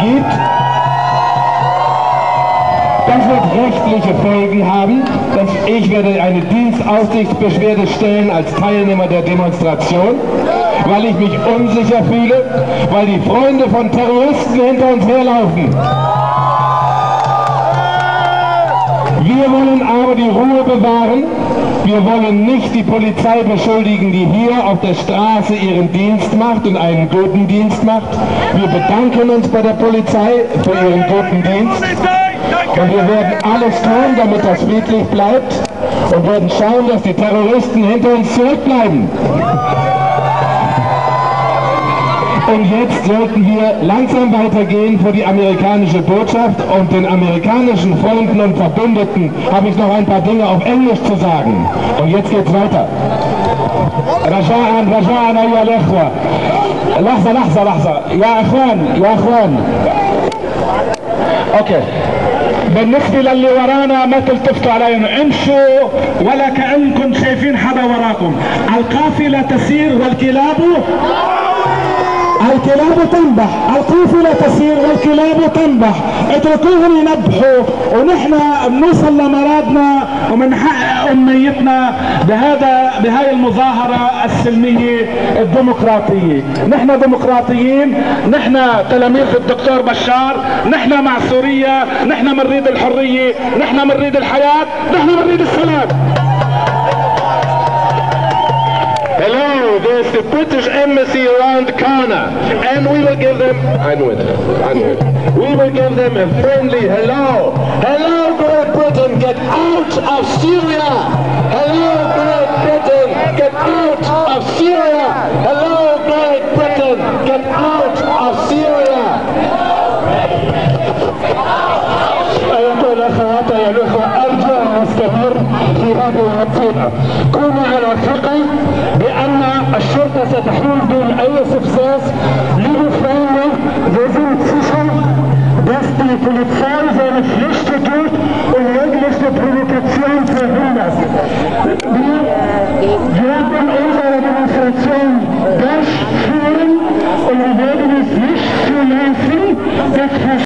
gibt. Das wird rechtliche Folgen haben. Das, ich werde eine Dienstaufsichtsbeschwerde stellen als Teilnehmer der Demonstration, weil ich mich unsicher fühle, weil die Freunde von Terroristen hinter uns herlaufen. Wir wollen aber die Ruhe bewahren. Wir wollen nicht die Polizei beschuldigen, die hier auf der Straße ihren Dienst macht und einen guten Dienst macht. Wir bedanken uns bei der Polizei für ihren guten Dienst. Und wir werden alles tun, damit das friedlich bleibt und werden schauen, dass die Terroristen hinter uns zurückbleiben Und jetzt sollten wir langsam weitergehen vor die amerikanische Botschaft und den amerikanischen Freunden und Verbündeten habe ich noch ein paar Dinge auf Englisch zu sagen. Und jetzt geht's weiter. رجاء رجاء أيها الإخوة لحظة لحظة لحظة يا إخوان يا إخوان أوكي بالنسبة للي ورانا ما تلتفتوا علينا امشوا ولا كأنكم شايفين حدا وراكم القافلة تسير والكلاب الكلاب تنبح القافلة تسير والكلاب تنبح. اتركوهم ينبحوا ونحن بنوصل لمرادنا وبنحقق أمنيتنا بهذا بهاي المظاهرة السلمية الديمقراطية. نحن ديمقراطيين نحن تلاميذ الدكتور بشار نحن مع سوريا نحن بنريد الحرية نحن بنريد الحياة نحن بنريد السلام. the British Embassy around the corner, and we will give them. I know it. I know it. We will give them a friendly hello. Hello, Great Britain, get out of Syria. Hello, Great Britain, get out of Syria. Hello, Great Britain, get out of Syria. أيها الأخوات أيها الأخوة أرجو أن نستمر في هذه الوسيلة كونوا على ثقة بأن الشرطة ستحول دون أي سفساس لنفهم لازم تسيشن بس دي بوليتسان زي مش ليش تجوت ومجلس لبروكاتسيون في الناس.